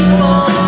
grateful.